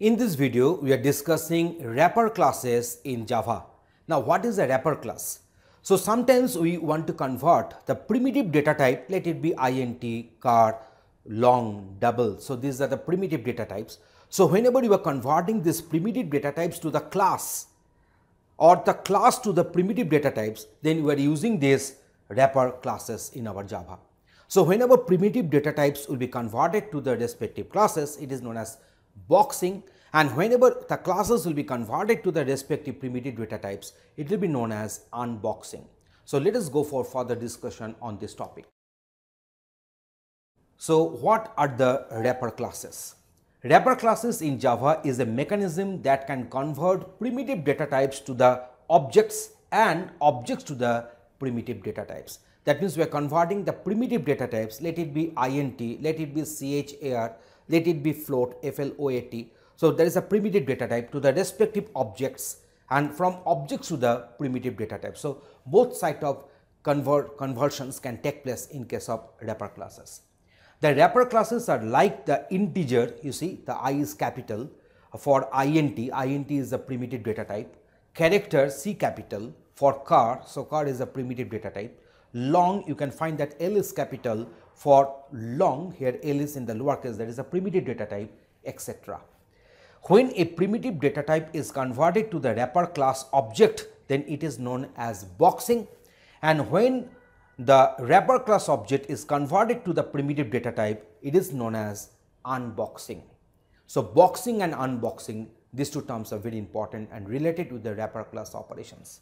In this video, we are discussing wrapper classes in Java. Now, what is a wrapper class? So, sometimes we want to convert the primitive data type, let it be int, char, long, double. So, these are the primitive data types. So, whenever you are converting these primitive data types to the class or the class to the primitive data types, then we are using these wrapper classes in our Java. So, whenever primitive data types will be converted to the respective classes, it is known as boxing and whenever the classes will be converted to the respective primitive data types, it will be known as unboxing. So, let us go for further discussion on this topic. So, what are the wrapper classes? Wrapper classes in Java is a mechanism that can convert primitive data types to the objects and objects to the primitive data types. That means we are converting the primitive data types, let it be int, let it be char, let it be float, float. So, there is a primitive data type to the respective objects and from objects to the primitive data type. So, both side of convert conversions can take place in case of wrapper classes. The wrapper classes are like the integer, you see the i is capital for int, int is a primitive data type, character c capital for char, so char is a primitive data type, long you can find that L is capital for long here L is in the lowercase that is a primitive data type etc. When a primitive data type is converted to the wrapper class object then it is known as boxing and when the wrapper class object is converted to the primitive data type it is known as unboxing. So, boxing and unboxing these two terms are very important and related to the wrapper class operations.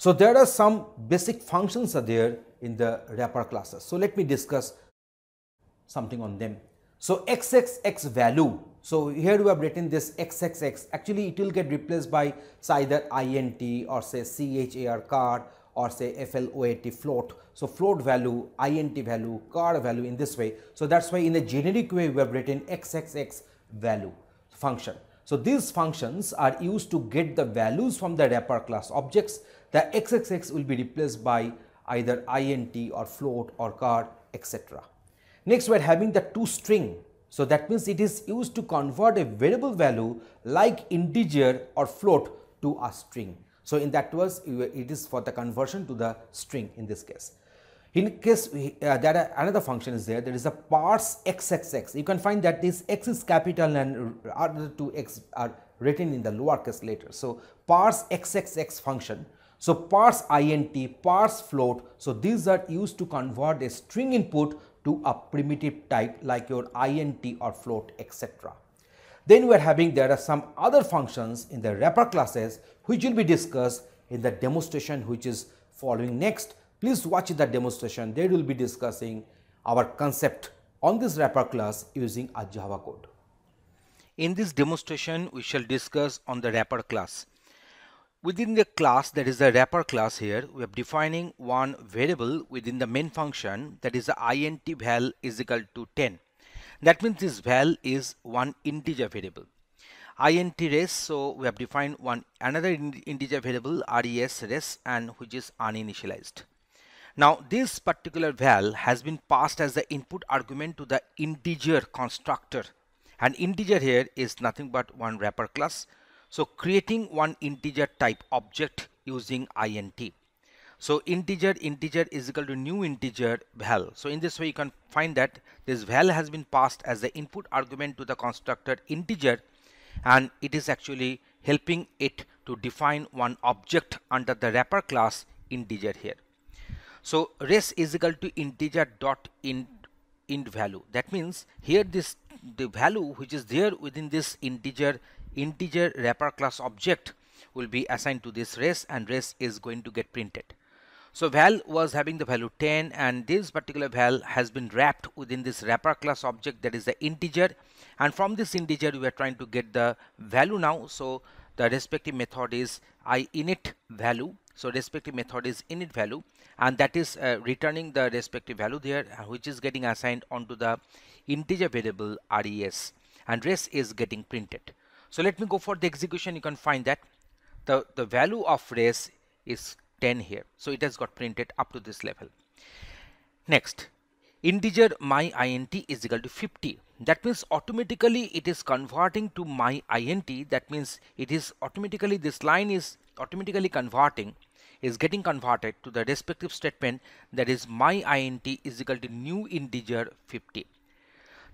So, there are some basic functions are there in the wrapper classes. So, let me discuss something on them. So, xxx value. So, here we have written this xxx actually it will get replaced by say either int or say char card or say float float. So, float value, int value, char value in this way. So, that is why in a generic way we have written xxx value function. So, these functions are used to get the values from the wrapper class objects the xxx will be replaced by either int or float or char etc. Next we are having the to string. So, that means it is used to convert a variable value like integer or float to a string. So, in that was it is for the conversion to the string in this case. In case we, uh, there are another function is there, there is a parse xxx. You can find that this x is capital and other two x are written in the lowercase later. So, parse xxx function so, parse int, parse float. So, these are used to convert a string input to a primitive type like your int or float etc. Then we are having there are some other functions in the wrapper classes which will be discussed in the demonstration which is following next. Please watch the demonstration they will be discussing our concept on this wrapper class using a Java code. In this demonstration we shall discuss on the wrapper class. Within the class that is the wrapper class here, we are defining one variable within the main function that is the int val is equal to 10. That means this val is one integer variable. int res, so we have defined one another integer variable res res and which is uninitialized. Now this particular val has been passed as the input argument to the integer constructor and integer here is nothing but one wrapper class so creating one integer type object using int. So integer integer is equal to new integer val. So in this way you can find that this val has been passed as the input argument to the constructor integer and it is actually helping it to define one object under the wrapper class integer here. So res is equal to integer dot int int value. That means here this the value which is there within this integer integer wrapper class object will be assigned to this res and res is going to get printed. So val was having the value 10 and this particular val has been wrapped within this wrapper class object that is the integer and from this integer we are trying to get the value now. So the respective method is i init value. So respective method is init value and that is uh, returning the respective value there uh, which is getting assigned onto the integer variable res and res is getting printed. So let me go for the execution. You can find that the, the value of res is 10 here. So it has got printed up to this level. Next, integer my int is equal to 50 that means automatically it is converting to my int that means it is automatically this line is automatically converting is getting converted to the respective statement that is my int is equal to new integer 50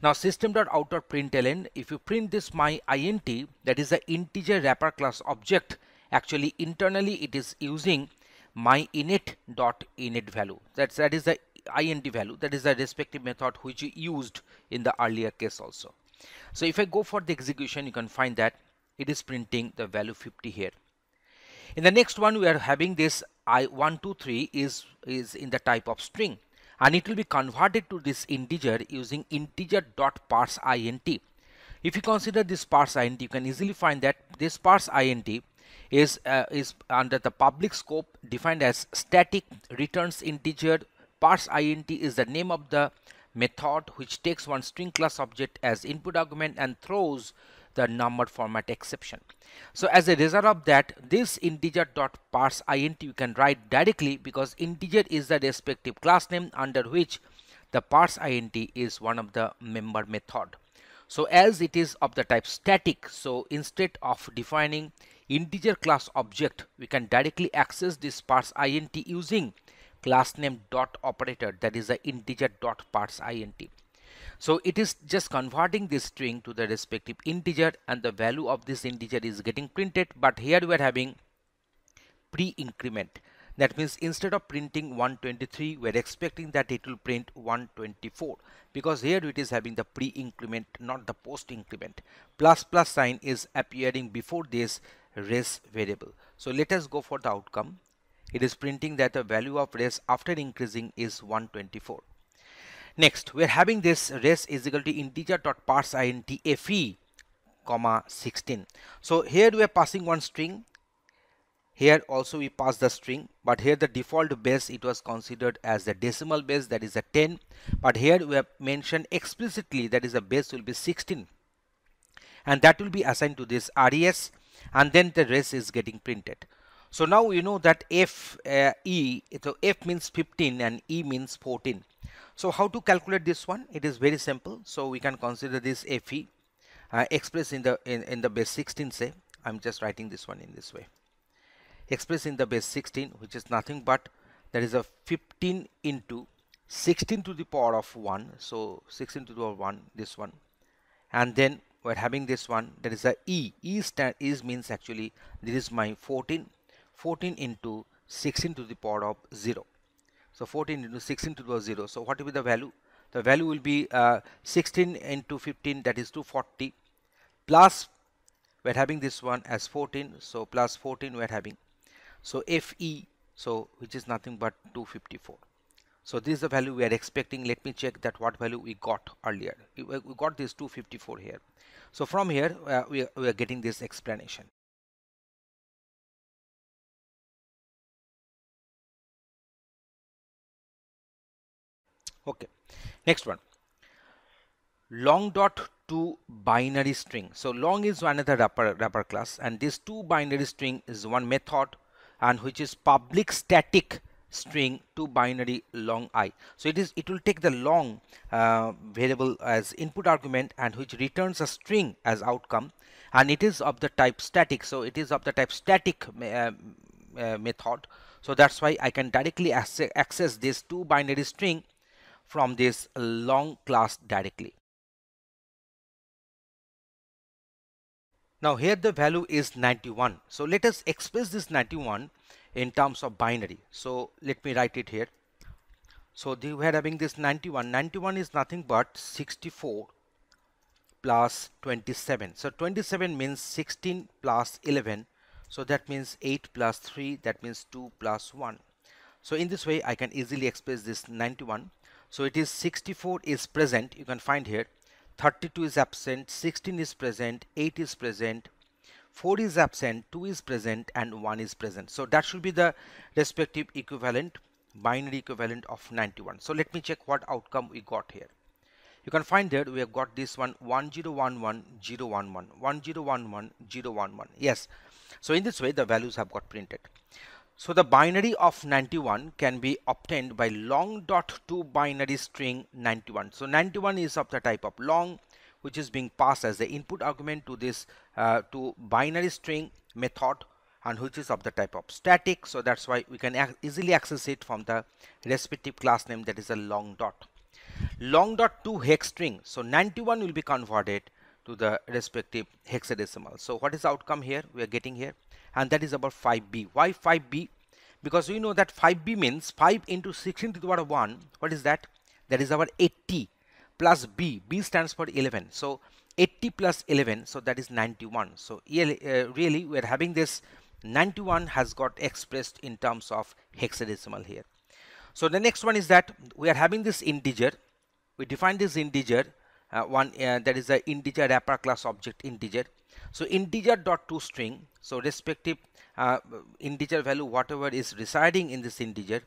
now system.out.println if you print this my int that is the integer wrapper class object actually internally it is using my init dot init value. That's that is the int value. That is the respective method which you used in the earlier case also. So if i go for the execution you can find that it is printing the value 50 here. In the next one we are having this i123 is is in the type of string and it will be converted to this integer using integer dot parse int if you consider this parse int you can easily find that this parse int is uh, is under the public scope defined as static returns integer. Parse int is the name of the method which takes one string class object as input argument and throws the number format exception. So as a result of that this integer dot parse int you can write directly because integer is the respective class name under which the parse int is one of the member method. So as it is of the type static so instead of defining integer class object we can directly access this parse int using class name dot operator that is the integer dot parse int. So it is just converting this string to the respective integer and the value of this integer is getting printed but here we are having pre-increment. That means instead of printing 123 we're expecting that it will print 124 because here it is having the pre-increment not the post increment plus plus sign is appearing before this res variable. So let us go for the outcome. It is printing that the value of res after increasing is 124 next we are having this res is equal to integer dot parse int fe comma 16 so here we are passing one string. Here also we pass the string but here the default base it was considered as the decimal base that is a 10 but here we have mentioned explicitly that is the base will be 16 and that will be assigned to this res and then the res is getting printed so now you know that F uh, E, so F means 15 and E means 14. So how to calculate this one? It is very simple. So we can consider this FE uh, expressed in the in, in the base 16 say. I'm just writing this one in this way. Expressed in the base 16 which is nothing but that is a 15 into 16 to the power of 1. So 16 to the power of 1 this one and then we're having this one that is a E. E stand is means actually this is my 14 14 into 16 to the power of 0. So 14 into 16 to the power of 0. So what will be the value? The value will be uh, 16 into 15 that is 240 plus we're having this one as 14 so plus 14 we're having. So FE so which is nothing but 254 so this is the value we are expecting. Let me check that what value we got earlier. We, got this 254 here. So from here uh, we, we are getting this explanation okay. Next one. Long dot to binary string. So long is another wrapper wrapper class and this to binary string is one method and which is public static string to binary long i. So it is it will take the long uh, variable as input argument and which returns a string as outcome and it is of the type static. So it is of the type static uh, uh, method. So that's why i can directly access this to binary string from this long class directly. Now here the value is 91. So let us express this 91 in terms of binary. So let me write it here. So we are having this 91. 91 is nothing but 64 plus 27. So 27 means 16 plus 11. So that means 8 plus 3 that means 2 plus 1. So in this way I can easily express this 91 so it is 64 is present you can find here. 32 is absent 16 is present 8 is present 4 is absent 2 is present and 1 is present. So that should be the respective equivalent binary equivalent of 91 so let me check what outcome we got here. You can find that we have got this one 1011 011 1011 011 yes. So in this way the values have got printed So the binary of 91 can be obtained by long dot to binary string 91. So 91 is of the type of long which is being passed as the input argument to this uh, to binary string method and which is of the type of static. So that's why we can ac easily access it from the respective class name that is a long dot. Long dot to hex string. So 91 will be converted to the respective hexadecimal. So what is the outcome here we are getting here? and that is about 5b. Why 5b? Because we know that 5b means 5 into 16 to the power 1. What is that? That is our 80 plus b. b stands for 11. So 80 plus 11. So that is 91. So uh, really we are having this 91 has got expressed in terms of hexadecimal here. So the next one is that we are having this integer. We define this integer uh, one uh, that is the integer wrapper class object integer. So integer dot to string so respective uh, integer value whatever is residing in this integer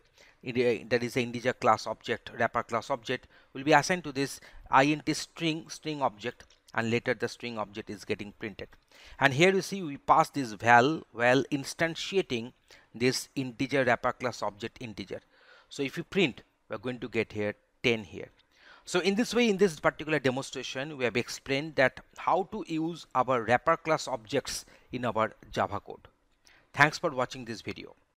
uh, that is the integer class object wrapper class object will be assigned to this int string string object and later the string object is getting printed. And here you see we pass this val while instantiating this integer wrapper class object integer. So if you print we're going to get here 10 here so in this way, in this particular demonstration, we have explained that how to use our wrapper class objects in our Java code. Thanks for watching this video.